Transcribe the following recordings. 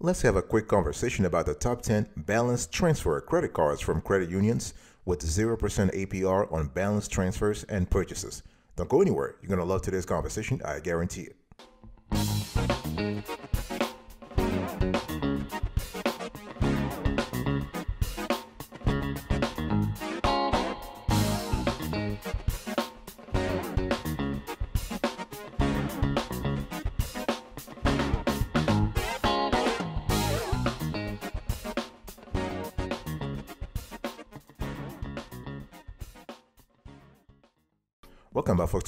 Let's have a quick conversation about the top 10 balance transfer credit cards from credit unions with 0% APR on balance transfers and purchases. Don't go anywhere. You're going to love today's conversation. I guarantee it.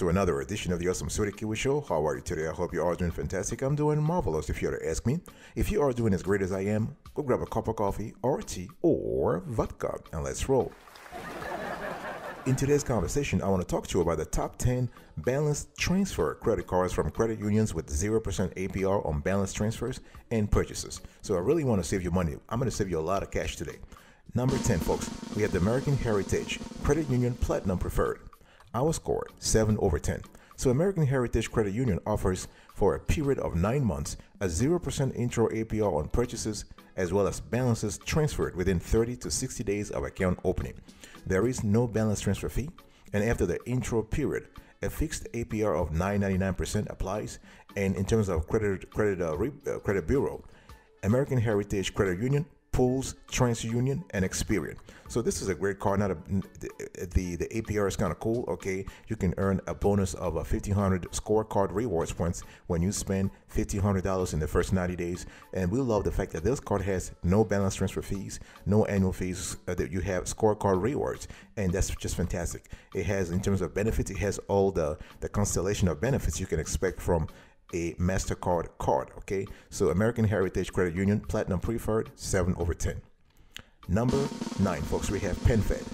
Another edition of the Awesome S'witty Kiwi Show. How are you today? I hope you are doing fantastic. I'm doing marvelous, if you were to ask me. If you are doing as great as I am, go grab a cup of coffee or tea or vodka and let's roll. In today's conversation, I want to talk to you about the top 10 balance transfer credit cards from credit unions with 0% APR on balance transfers and purchases. So I really want to save you money. I'm going to save you a lot of cash today. Number 10, folks, we have the American Heritage Credit Union Platinum Preferred. Our score 7 over 10. So American Heritage Credit Union offers for a period of 9 months a 0% intro APR on purchases as well as balances transferred within 30 to 60 days of account opening. There is no balance transfer fee and after the intro period a fixed APR of 9.99% applies and in terms of credit credit uh, re, uh, credit bureau American Heritage Credit Union Pools, TransUnion, and Experian. So this is a great card. Not a, the the APR is kind of cool. Okay, you can earn a bonus of a 1500 scorecard rewards points when you spend $1,500 in the first 90 days. And we love the fact that this card has no balance transfer fees, no annual fees. Uh, that you have scorecard rewards, and that's just fantastic. It has in terms of benefits, it has all the the constellation of benefits you can expect from a MasterCard card. Okay, so American Heritage Credit Union Platinum Preferred 7 over 10. Number 9, folks, we have PenFed.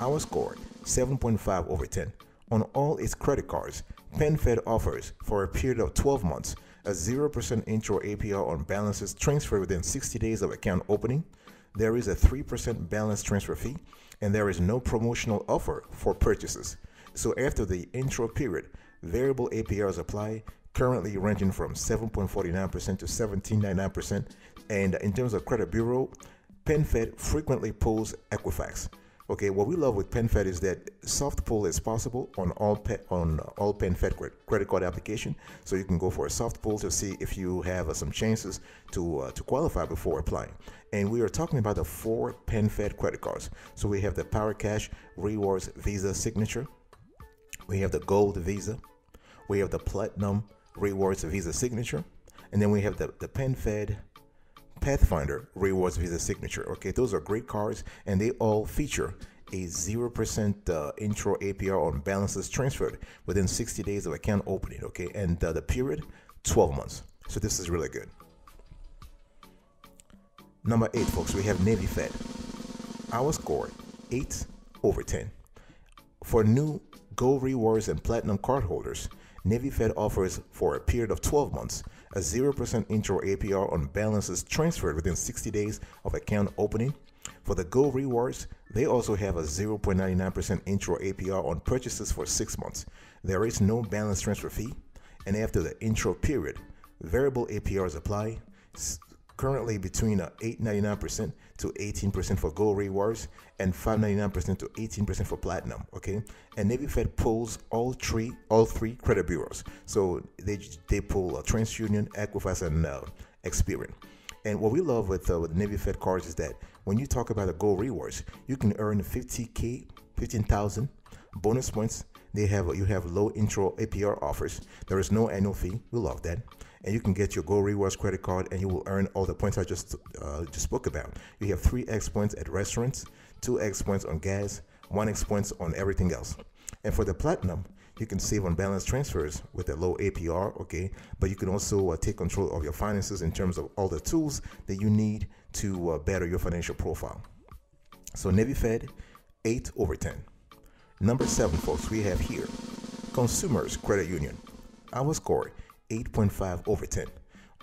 Our score 7.5 over 10. On all its credit cards, PenFed offers for a period of 12 months a 0% intro APR on balances transferred within 60 days of account opening. There is a 3% balance transfer fee, and there is no promotional offer for purchases. So after the intro period, variable APRs apply currently ranging from 7.49% to 17.99%. And in terms of credit bureau, PenFed frequently pulls Equifax. Okay, what we love with PenFed is that soft pull is possible on all pe- on all PenFed credit card application. So you can go for a soft pull to see if you have uh, some chances to uh, to qualify before applying. And we are talking about the four PenFed credit cards. So we have the Power Cash Rewards Visa Signature. We have the Gold Visa. We have the Platinum rewards Visa signature. And then we have the, the PenFed Pathfinder rewards Visa signature. Okay, those are great cards and they all feature a 0% uh, intro APR on balances transferred within 60 days of account opening. Okay, and uh, the period 12 months. So this is really good. Number eight, folks, we have Navy Fed. Our score 8 over 10. For new Go Rewards and Platinum card holders, NavyFed offers for a period of 12 months a 0% intro APR on balances transferred within 60 days of account opening. For the Go Rewards, they also have a 0.99% intro APR on purchases for 6 months. There is no balance transfer fee, and after the intro period, variable APRs apply currently between 8.99% to 18% for gold rewards and 5.99% to 18% for platinum okay? And navy fed pulls all three all three credit bureaus. So they they pull uh, transunion equifax and uh, experian. And what we love with, uh, with navy fed cards is that when you talk about the gold rewards you can earn 50k 15000 bonus points. They have you have low intro apr offers. There is no annual fee. We love that and you can get your Go Rewards credit card and you will earn all the points I just uh, just spoke about. You have 3x points at restaurants, 2x points on gas, 1x points on everything else. And for the platinum, you can save on balance transfers with a low APR, okay? But you can also uh, take control of your finances in terms of all the tools that you need to uh, better your financial profile. So Navy Fed, 8 over 10. Number 7, folks, we have here Consumers Credit Union. Our score 8.5 over 10.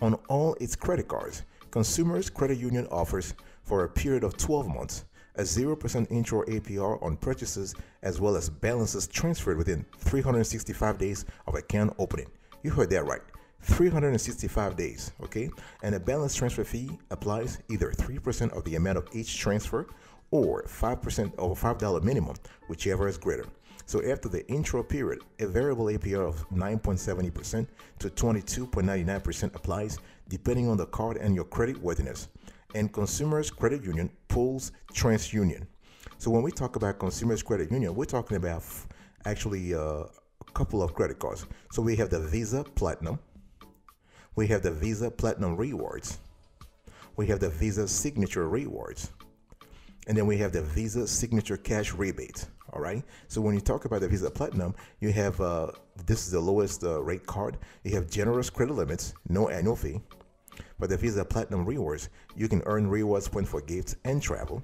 On all its credit cards, Consumers Credit Union offers for a period of 12 months a 0% intro APR on purchases as well as balances transferred within 365 days of account opening. You heard that right. 365 days, okay? And a balance transfer fee applies either 3% of the amount of each transfer or 5% of a $5 minimum, whichever is greater. So after the intro period, a variable APR of 9.70% to 22.99% applies depending on the card and your credit worthiness. And Consumers Credit Union pulls TransUnion. So when we talk about Consumers Credit Union, we're talking about actually uh, a couple of credit cards. So we have the Visa Platinum, we have the Visa Platinum Rewards, we have the Visa Signature Rewards, and then we have the Visa Signature Cash Rebate. All right. So when you talk about the Visa Platinum, you have uh, this is the lowest uh, rate card. You have generous credit limits, no annual fee. For the Visa Platinum Rewards, you can earn rewards points for gifts and travel.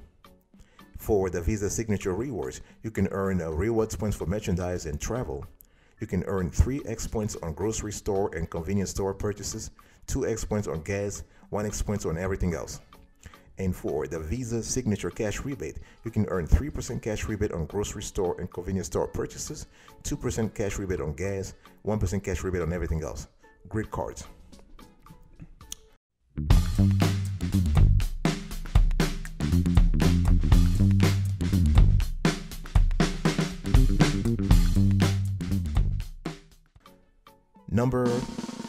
For the Visa Signature Rewards, you can earn uh, rewards points for merchandise and travel. You can earn 3x points on grocery store and convenience store purchases, 2x points on gas, 1x points on everything else. And for the Visa Signature Cash Rebate, you can earn 3% cash rebate on grocery store and convenience store purchases, 2% cash rebate on gas, 1% cash rebate on everything else. Great cards. Number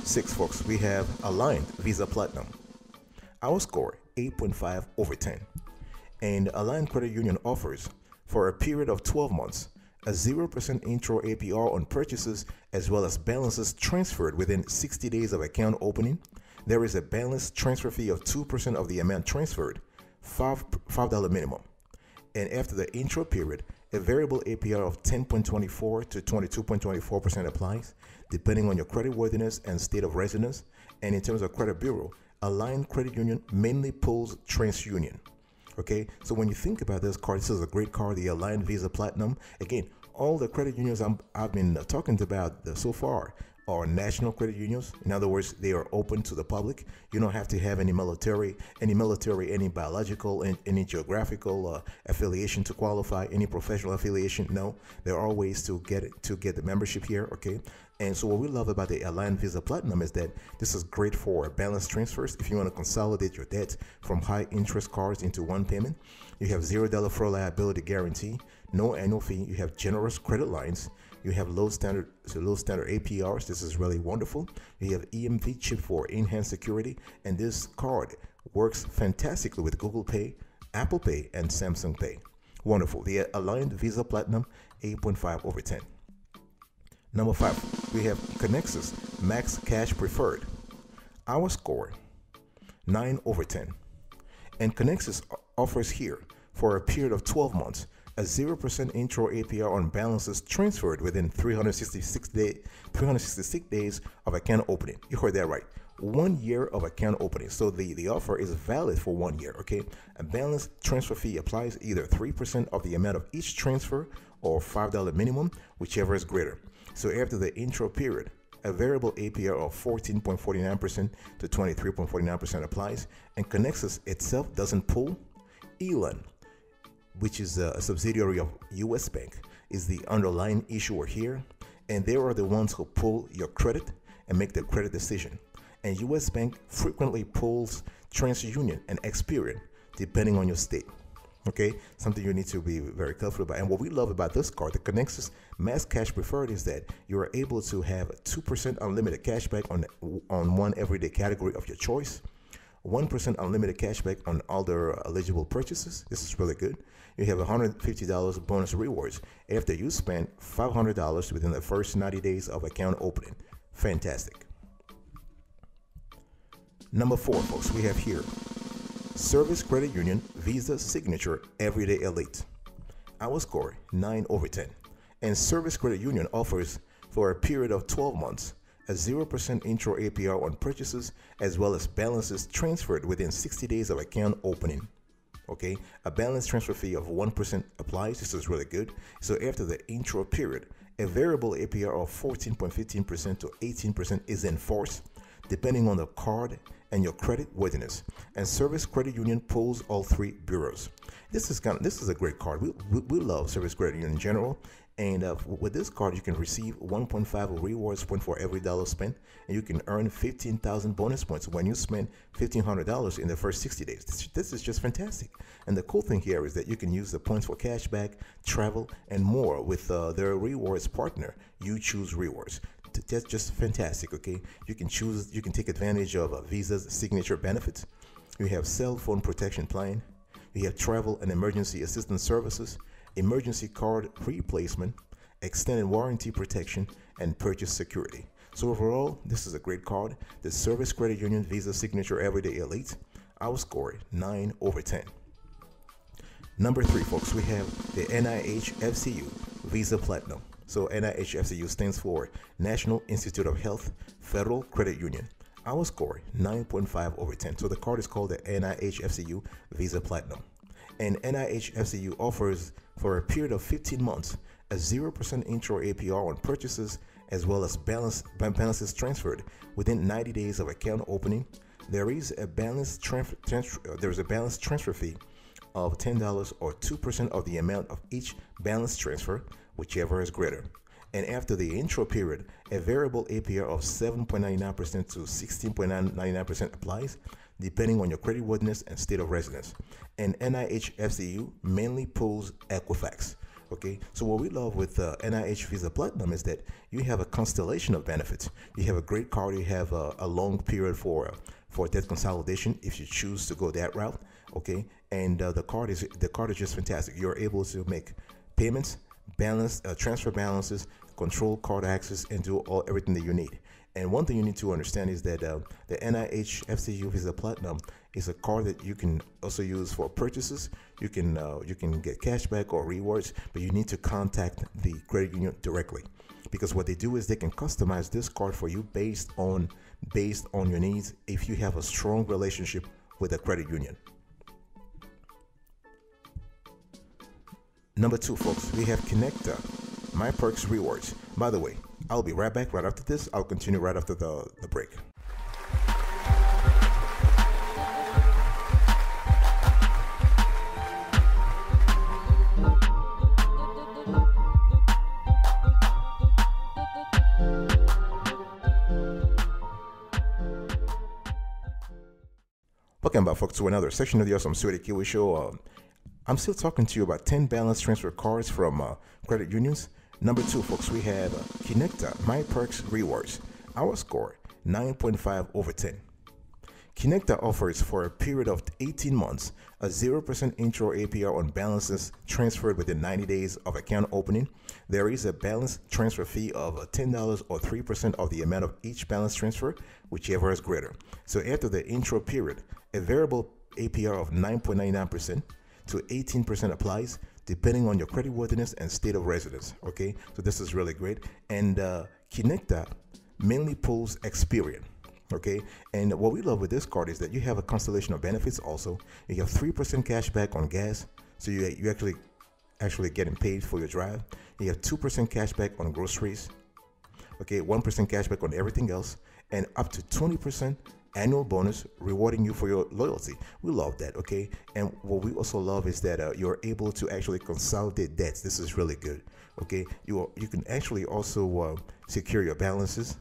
six, folks, we have Alliant Visa Platinum. Our score 8.5 over 10. And Alliant Credit Union offers for a period of 12 months a 0% intro APR on purchases as well as balances transferred within 60 days of account opening. There is a balance transfer fee of 2% of the amount transferred, 5, $5 minimum. And after the intro period, a variable APR of 10.24 to 22.24% applies, depending on your credit worthiness and state of residence. And in terms of credit bureau, Alliant Credit Union mainly pulls TransUnion. Okay, so when you think about this card, this is a great card, the Alliant Visa Platinum. Again, all the credit unions i have been talking about so far are national credit unions. In other words, they are open to the public. You don't have to have any military, any military, any biological, any geographical uh, affiliation to qualify, any professional affiliation. No, there are ways to get it to get the membership here. Okay, and so what we love about the Alliant Visa Platinum is that this is great for balance transfers. If you want to consolidate your debt from high interest cards into one payment, you have zero dollar for liability guarantee, no annual fee. You have generous credit lines you have low standard, so low standard APRs. This is really wonderful. You have EMV chip for enhanced security, and this card works fantastically with Google Pay, Apple Pay, and Samsung Pay. Wonderful. The Alliant Visa Platinum 8.5 over 10. Number five, we have Connexus Max Cash Preferred. Our score 9 over 10. And Connexus offers here for a period of 12 months a 0% intro APR on balances transferred within 366, day, 366 days of account opening. You heard that right. One year of account opening. So the, the offer is valid for one year, okay? A balance transfer fee applies either 3% of the amount of each transfer or $5 minimum, whichever is greater. So after the intro period, a variable APR of 14.49% to 23.49% applies, and Connexus itself doesn't pull. Elan which is a subsidiary of US Bank, is the underlying issuer here, and they are the ones who pull your credit and make the credit decision. And US Bank frequently pulls TransUnion and Experian, depending on your state. Okay, something you need to be very careful about. And what we love about this card, the Connexus Max Cash Preferred, is that you are able to have 2% unlimited cashback on, on one everyday category of your choice. 1% unlimited cashback on other eligible purchases. This is really good. You have $150 bonus rewards after you spend $500 within the first 90 days of account opening. Fantastic. Number four, folks, we have here Service Credit Union Visa Signature Everyday Elite. Our score 9 over 10. And Service Credit Union offers for a period of 12 months a 0% intro APR on purchases, as well as balances transferred within 60 days of account opening. Okay, a balance transfer fee of 1% applies. This is really good. So after the intro period, a variable APR of 14.15% to 18% is enforced. Depending on the card and your credit worthiness. And Service Credit Union pulls all three bureaus. This is kind of this is a great card. We, we, we love Service Credit Union in general. And uh, with this card, you can receive 1.5 rewards point for every dollar spent, and you can earn 15,000 bonus points when you spend $1,500 in the first 60 days. This, this, is just fantastic. And the cool thing here is that you can use the points for cashback, travel, and more with uh, their rewards partner. uChoose Rewards. That's just fantastic. Okay, you can choose. You can take advantage of uh, Visa's signature benefits. You have cell phone protection plan. You have travel and emergency assistance services emergency card replacement, extended warranty protection, and purchase security. So overall, this is a great card. The Service Credit Union Visa Signature Everyday Elite. I will score 9 over 10. Number three, folks, we have the NIH FCU Visa Platinum. So NIHFCU stands for National Institute of Health Federal Credit Union. Our score 9.5 over 10. So the card is called the NIHFCU Visa Platinum. And NIHFCU offers for a period of 15 months a 0% intro APR on purchases as well as balance, balances transferred within 90 days of account opening. There is a balance transfer, transfer uh, there is a balance transfer fee of $10 or 2% of the amount of each balance transfer, whichever is greater. And after the intro period, a variable APR of 7.99% to 16.99% applies, depending on your creditworthiness and state of residence. And NIH FCU mainly pulls Equifax. Okay, so what we love with uh, NIH Visa Platinum is that you have a constellation of benefits. You have a great card. You have a, a long period for uh, for debt consolidation if you choose to go that route. Okay, and uh, the card is the card is just fantastic. You're able to make payments, balance, uh, transfer balances, control card access, and do all everything that you need. And one thing you need to understand is that uh, the NIH FCU Visa Platinum is a card that you can also use for purchases. You can uh, you can get cashback or rewards, but you need to contact the credit union directly because what they do is they can customize this card for you based on based on your needs if you have a strong relationship with a credit union. Number two, folks, we have Connecta, My Perks Rewards. By the way, I'll be right back right after this. I'll continue right after the, the break. Welcome back, folks, to another section of the Awesome S'witty Kiwi Show. Uh, I'm still talking to you about 10 balance transfer cards from uh, credit unions. Number two, folks, we have Connecta My Perks Rewards. Our score 9.5 over 10. Connecta offers for a period of 18 months a 0% intro APR on balances transferred within 90 days of account opening. There is a balance transfer fee of $10 or 3% of the amount of each balance transfer, whichever is greater. So after the intro period, a variable APR of 9.99% to 18% applies depending on your creditworthiness and state of residence. Okay, so this is really great. And uh, Connecta mainly pulls Experian. Okay, and what we love with this card is that you have a constellation of benefits. Also, you have three percent cash back on gas, so you you actually actually getting paid for your drive. You have two percent cash back on groceries. Okay, one percent cash back on everything else, and up to twenty percent annual bonus rewarding you for your loyalty. We love that, okay? And what we also love is that uh, you're able to actually consolidate debts. This is really good, okay? You are, you can actually also uh, secure your balances.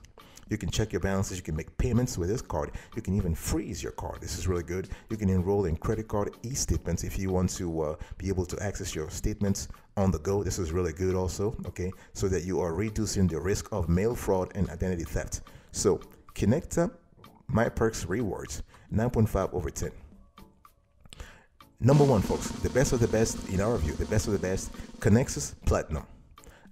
You can check your balances. You can make payments with this card. You can even freeze your card. This is really good. You can enroll in credit card e-statements if you want to uh, be able to access your statements on the go. This is really good also, okay? So that you are reducing the risk of mail fraud and identity theft. So Connecta my Perks Rewards, 9.5 over 10. Number one, folks, the best of the best, in our view, the best of the best, Connexus Platinum.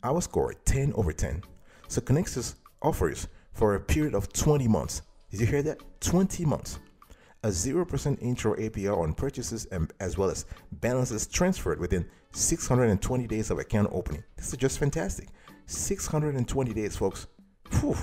Our score, 10 over 10. So Connexus offers for a period of 20 months. Did you hear that? 20 months. A 0% intro APR on purchases and as well as balances transferred within 620 days of account opening. This is just fantastic. 620 days, folks. Whew.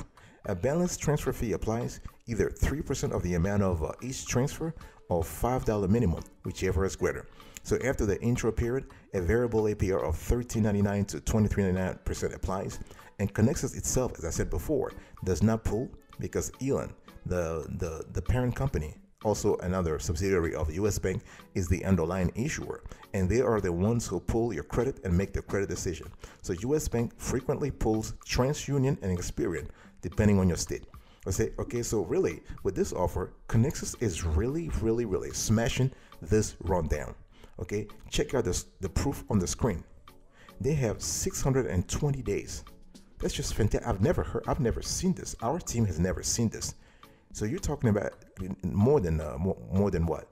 A balance transfer fee applies either 3% of the amount of uh, each transfer or $5 minimum, whichever is greater. So after the intro period, a variable APR of $13.99 to $23.99% applies, and Connexus itself, as I said before, does not pull because Elan the, the, the parent company, also another subsidiary of US Bank, is the underlying issuer, and they are the ones who pull your credit and make the credit decision. So US Bank frequently pulls TransUnion and Experian, depending on your state. I say, okay, so really, with this offer, Connexus is really, really, really smashing this rundown. Okay, check out this, the proof on the screen. They have 620 days. That's just fantastic. I've never heard, I've never seen this. Our team has never seen this. So you're talking about more than uh, more, more than what,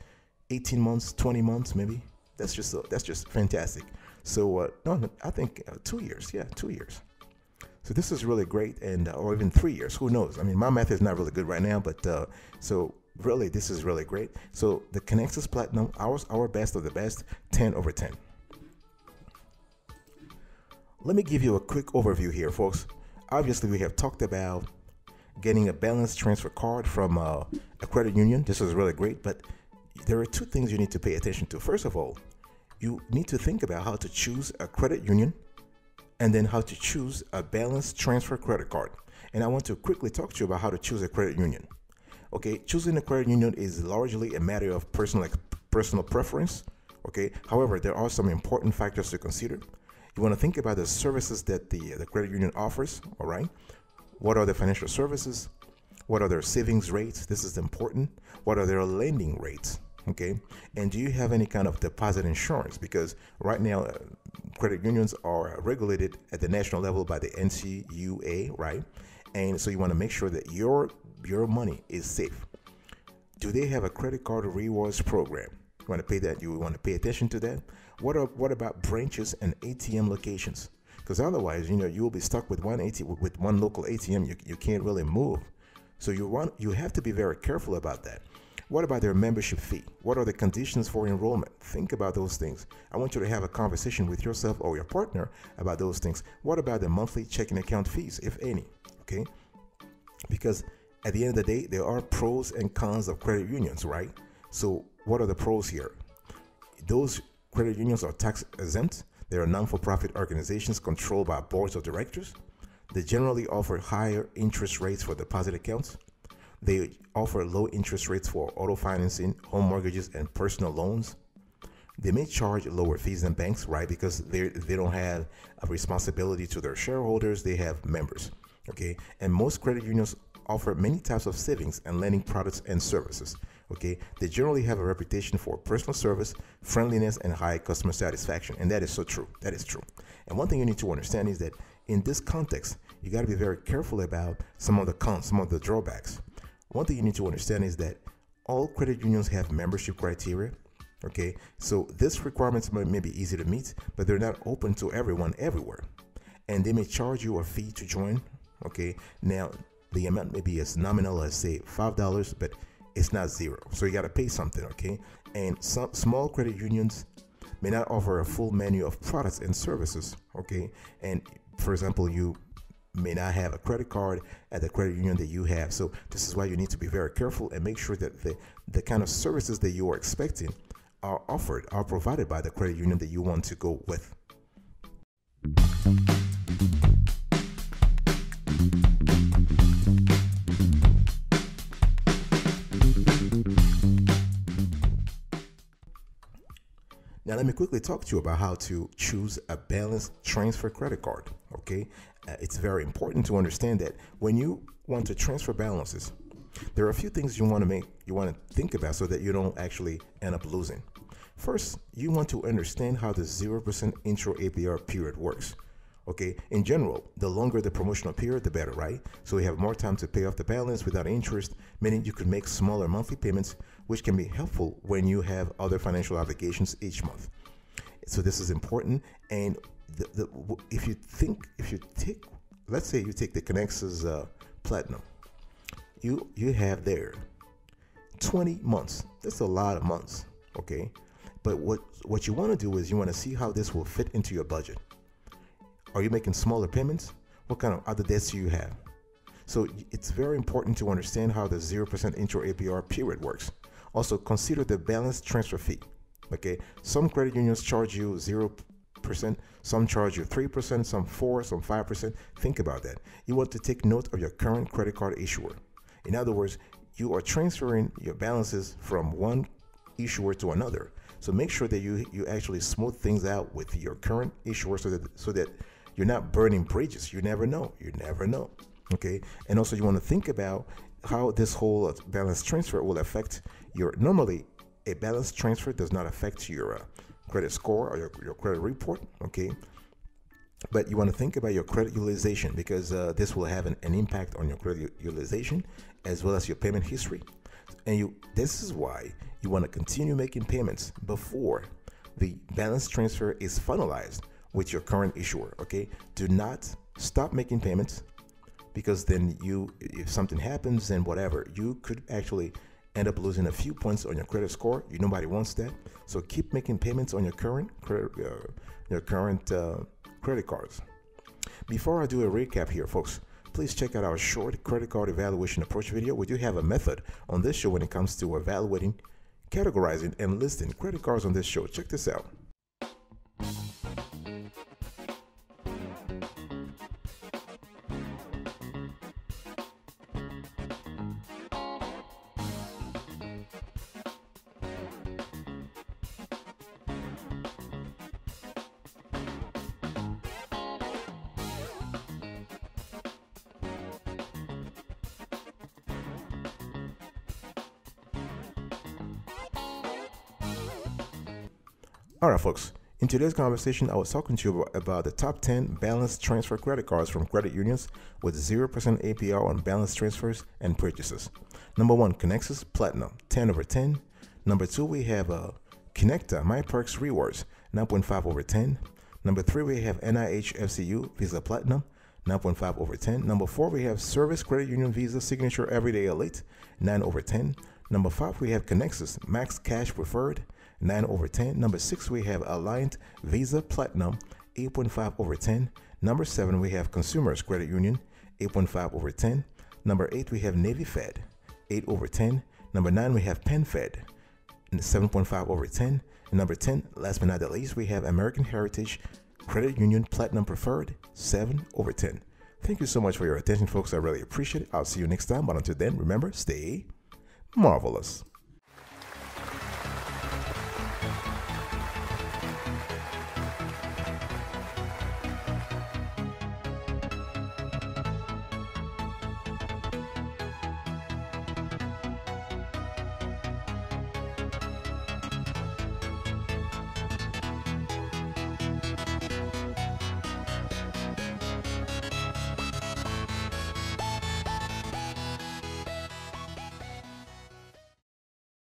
18 months, 20 months, maybe. That's just uh, that's just fantastic. So uh, no, I think uh, two years. Yeah, two years. So this is really great, and uh, or even three years. Who knows? I mean, my math is not really good right now, but uh, so really, this is really great. So the Connexus Platinum, ours, our best of the best, 10 over 10. Let me give you a quick overview here, folks. Obviously, we have talked about getting a balance transfer card from uh, a credit union. This is really great, but there are two things you need to pay attention to. First of all, you need to think about how to choose a credit union and then how to choose a balance transfer credit card. And I want to quickly talk to you about how to choose a credit union. Okay, choosing a credit union is largely a matter of personal like personal preference. Okay, however, there are some important factors to consider. You want to think about the services that the, the credit union offers. All right, what are the financial services? What are their savings rates? This is important. What are their lending rates? Okay, and do you have any kind of deposit insurance? Because right now, uh, credit unions are regulated at the national level by the NCUA, right? And so you want to make sure that your your money is safe. Do they have a credit card rewards program? You want to pay that? You want to pay attention to that? What are, what about branches and ATM locations? Because otherwise, you know, you will be stuck with one AT with one local ATM. You, you can't really move. So you want you have to be very careful about that. What about their membership fee? What are the conditions for enrollment? Think about those things. I want you to have a conversation with yourself or your partner about those things. What about the monthly checking account fees, if any? Okay? Because at the end of the day, there are pros and cons of credit unions, right? So, what are the pros here? Those credit unions are tax exempt. They are non for profit organizations controlled by boards of directors. They generally offer higher interest rates for deposit accounts. They offer low interest rates for auto financing, home mortgages, and personal loans. They may charge lower fees than banks, right? Because they they don't have a responsibility to their shareholders; they have members. Okay, and most credit unions offer many types of savings and lending products and services. Okay, they generally have a reputation for personal service, friendliness, and high customer satisfaction, and that is so true. That is true. And one thing you need to understand is that in this context, you got to be very careful about some of the cons, some of the drawbacks. One thing you need to understand is that all credit unions have membership criteria. Okay, so these requirements may, may be easy to meet, but they're not open to everyone everywhere, and they may charge you a fee to join. Okay, now the amount may be as nominal as say five dollars, but it's not zero. So you got to pay something, okay? And some small credit unions may not offer a full menu of products and services, okay? And for example, you may not have a credit card at the credit union that you have. So this is why you need to be very careful and make sure that the, the kind of services that you are expecting are offered, are provided by the credit union that you want to go with. Now, let me quickly talk to you about how to choose a balanced transfer credit card. Okay, uh, it's very important to understand that when you want to transfer balances, there are a few things you want to make you want to think about so that you don't actually end up losing. First, you want to understand how the 0% intro APR period works. Okay, in general, the longer the promotional period, the better, right? So you have more time to pay off the balance without interest, meaning you can make smaller monthly payments which can be helpful when you have other financial obligations each month. So this is important. And the, the, if you think, if you take, let's say you take the Connexus uh, Platinum, you you have there 20 months. That's a lot of months, okay? But what what you want to do is you want to see how this will fit into your budget. Are you making smaller payments? What kind of other debts do you have? So it's very important to understand how the 0% intro APR period works. Also, consider the balance transfer fee. Okay, some credit unions charge you 0%, some charge you 3%, some 4 some 5%. Think about that. You want to take note of your current credit card issuer. In other words, you are transferring your balances from one issuer to another. So make sure that you you actually smooth things out with your current issuer so that so that you're not burning bridges. You never know. You never know. Okay. And also you want to think about how this whole balance transfer will affect your normally a balance transfer does not affect your uh, credit score or your, your credit report. Okay but you want to think about your credit utilization because uh, this will have an, an, impact on your credit utilization as well as your payment history and you this is why you want to continue making payments before the balance transfer is finalized with your current issuer okay do not stop making payments because then you if something happens and whatever you could actually end up losing a few points on your credit score you nobody wants that so keep making payments on your current credit uh, your current uh, credit cards. Before I do a recap here, folks, please check out our short credit card evaluation approach video. We do have a method on this show when it comes to evaluating, categorizing, and listing credit cards on this show. Check this out. Folks. In today's conversation, I was talking to you about the top 10 balance transfer credit cards from credit unions with 0% APR on balance transfers and purchases. Number one, Connexus Platinum, 10 over 10. Number two, we have uh, Connecta My Perks Rewards, 9.5 over 10. Number three, we have NIH FCU Visa Platinum, 9.5 over 10. Number four, we have Service Credit Union Visa Signature Everyday Elite, 9 over 10. Number five, we have Connexus Max Cash Preferred, 9 over 10. Number 6, we have Alliant Visa Platinum, 8.5 over 10. Number 7, we have Consumers Credit Union, 8.5 over 10. Number 8, we have Navy Fed, 8 over 10. Number 9, we have PenFed, 7.5 over 10. And number 10, last but not the least, we have American Heritage Credit Union Platinum Preferred, 7 over 10. Thank you so much for your attention, folks. I really appreciate it. I'll see you next time. But until then, remember, stay marvelous.